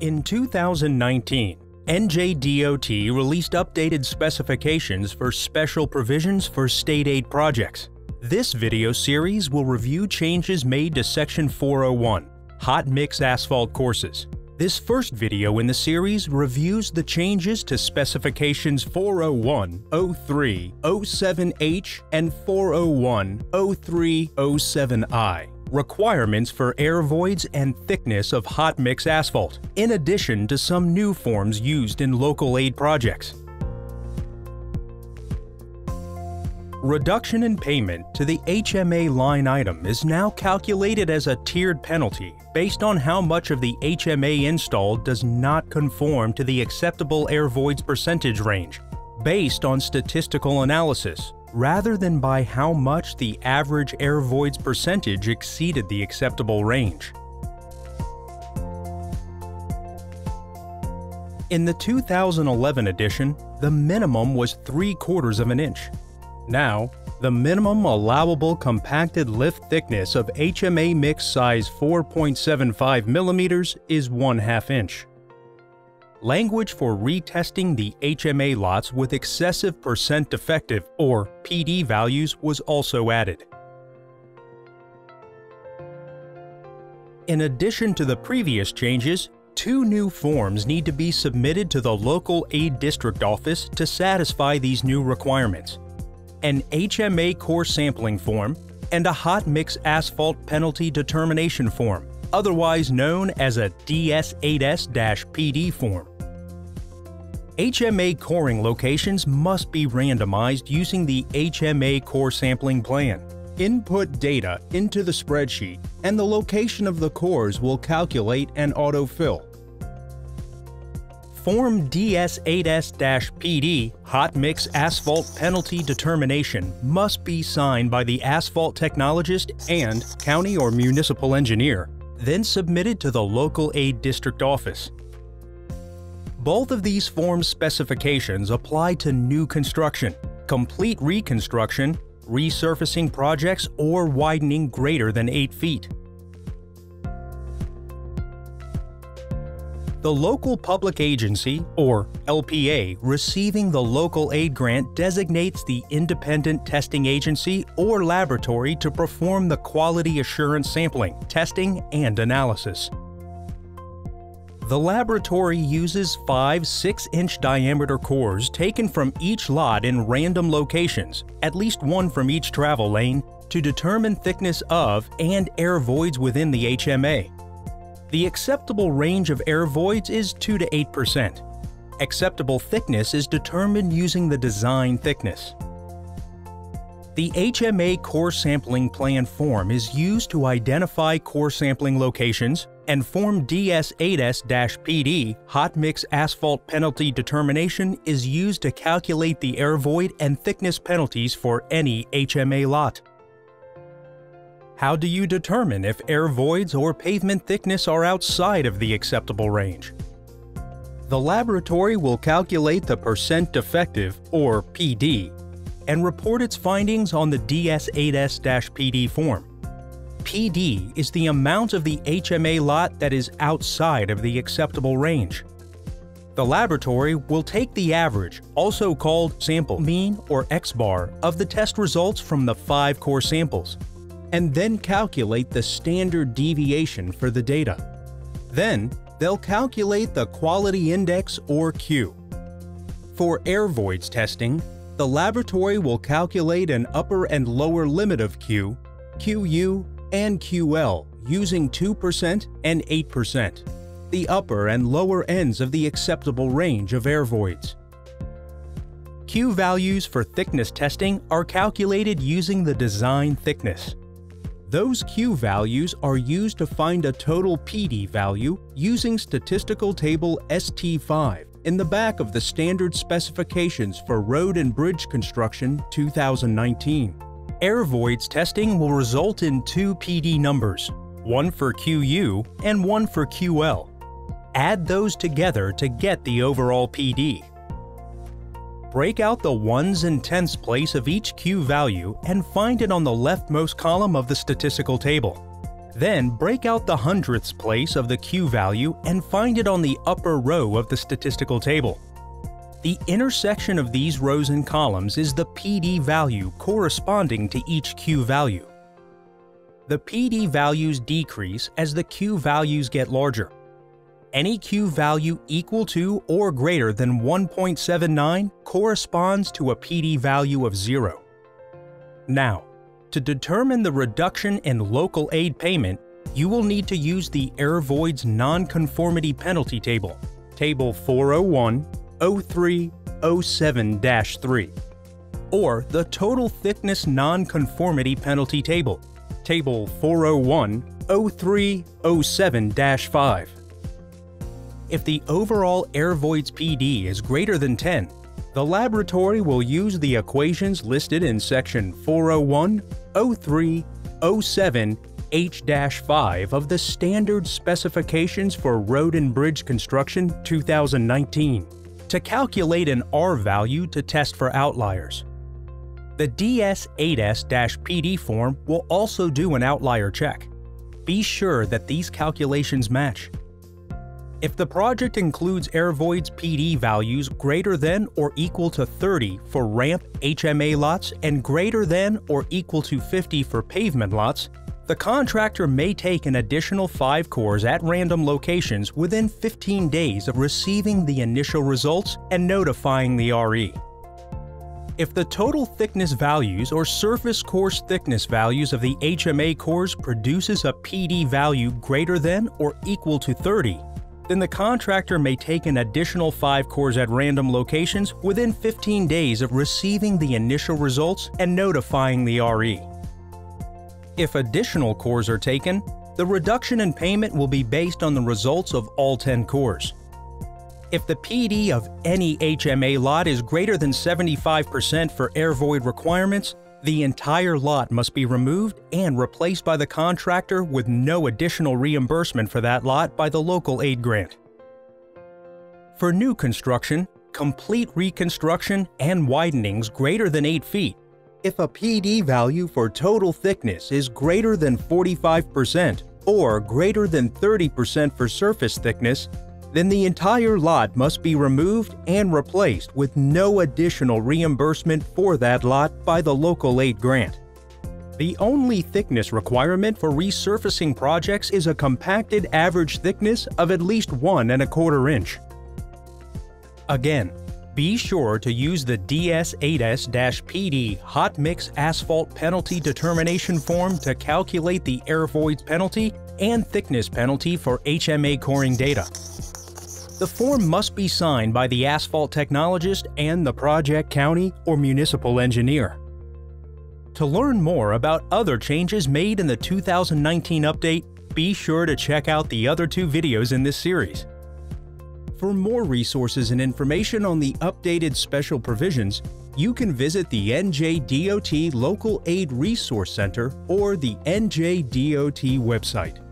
In 2019, NJDOT released updated specifications for special provisions for state aid projects. This video series will review changes made to Section 401, Hot Mix Asphalt Courses. This first video in the series reviews the changes to specifications 401, 03, 07H, and 401, 03, 07I requirements for air voids and thickness of hot mix asphalt, in addition to some new forms used in local aid projects. Reduction in payment to the HMA line item is now calculated as a tiered penalty based on how much of the HMA installed does not conform to the acceptable air voids percentage range, based on statistical analysis, rather than by how much the average air voids percentage exceeded the acceptable range. In the 2011 edition, the minimum was 3 quarters of an inch. Now, the minimum allowable compacted lift thickness of HMA mix size 4.75 mm is 1 half inch. Language for retesting the HMA lots with excessive percent defective or PD values was also added. In addition to the previous changes, two new forms need to be submitted to the local aid district office to satisfy these new requirements. An HMA core sampling form and a hot mix asphalt penalty determination form, otherwise known as a DS8S-PD form. HMA coring locations must be randomized using the HMA core sampling plan. Input data into the spreadsheet and the location of the cores will calculate and autofill. Form DS8S-PD Hot Mix Asphalt Penalty Determination must be signed by the asphalt technologist and county or municipal engineer, then submitted to the local aid district office. Both of these form specifications apply to new construction, complete reconstruction, resurfacing projects, or widening greater than 8 feet. The local public agency, or LPA, receiving the local aid grant designates the independent testing agency or laboratory to perform the quality assurance sampling, testing, and analysis. The laboratory uses five 6-inch diameter cores taken from each lot in random locations, at least one from each travel lane, to determine thickness of and air voids within the HMA. The acceptable range of air voids is 2 to 8%. Acceptable thickness is determined using the design thickness. The HMA core sampling plan form is used to identify core sampling locations, and Form DS8S-PD hot mix asphalt penalty determination is used to calculate the air void and thickness penalties for any HMA lot. How do you determine if air voids or pavement thickness are outside of the acceptable range? The laboratory will calculate the percent defective, or PD, and report its findings on the DS8S-PD form. PD is the amount of the HMA lot that is outside of the acceptable range. The laboratory will take the average, also called sample mean or X-bar, of the test results from the five core samples, and then calculate the standard deviation for the data. Then, they'll calculate the quality index or Q. For air voids testing, the laboratory will calculate an upper and lower limit of Q, QU, and QL using 2% and 8%, the upper and lower ends of the acceptable range of air voids. Q values for thickness testing are calculated using the design thickness. Those Q values are used to find a total PD value using statistical table ST5 in the back of the standard specifications for road and bridge construction 2019. Air voids testing will result in two PD numbers, one for QU and one for QL. Add those together to get the overall PD. Break out the ones and tenths place of each Q value and find it on the leftmost column of the statistical table. Then break out the hundredths place of the Q value and find it on the upper row of the statistical table. The intersection of these rows and columns is the PD value corresponding to each Q value. The PD values decrease as the Q values get larger. Any Q value equal to or greater than 1.79 corresponds to a PD value of 0. Now, to determine the reduction in local aid payment, you will need to use the Airvoids Nonconformity Penalty Table, Table 401 0307-3, or the Total Thickness Nonconformity Penalty Table, Table 401-0307-5. If the overall air voids PD is greater than 10, the laboratory will use the equations listed in Section 401, 03, 07, H-5 of the Standard Specifications for Road and Bridge Construction 2019 to calculate an R value to test for outliers. The DS8S-PD form will also do an outlier check. Be sure that these calculations match. If the project includes Airvoids PD values greater than or equal to 30 for ramp HMA lots and greater than or equal to 50 for pavement lots, the contractor may take an additional 5 cores at random locations within 15 days of receiving the initial results and notifying the RE. If the total thickness values or surface course thickness values of the HMA cores produces a PD value greater than or equal to 30, then the contractor may take an additional 5 cores at random locations within 15 days of receiving the initial results and notifying the RE. If additional cores are taken, the reduction in payment will be based on the results of all 10 cores. If the PD of any HMA lot is greater than 75% for air void requirements, the entire lot must be removed and replaced by the contractor with no additional reimbursement for that lot by the local aid grant. For new construction, complete reconstruction and widenings greater than 8 feet if a PD value for total thickness is greater than 45% or greater than 30% for surface thickness, then the entire lot must be removed and replaced with no additional reimbursement for that lot by the local aid grant. The only thickness requirement for resurfacing projects is a compacted average thickness of at least one and a quarter inch. Again, be sure to use the DS8S-PD Hot Mix Asphalt Penalty Determination Form to calculate the air voids penalty and thickness penalty for HMA coring data. The form must be signed by the asphalt technologist and the project county or municipal engineer. To learn more about other changes made in the 2019 update, be sure to check out the other two videos in this series. For more resources and information on the updated special provisions, you can visit the NJDOT Local Aid Resource Center or the NJDOT website.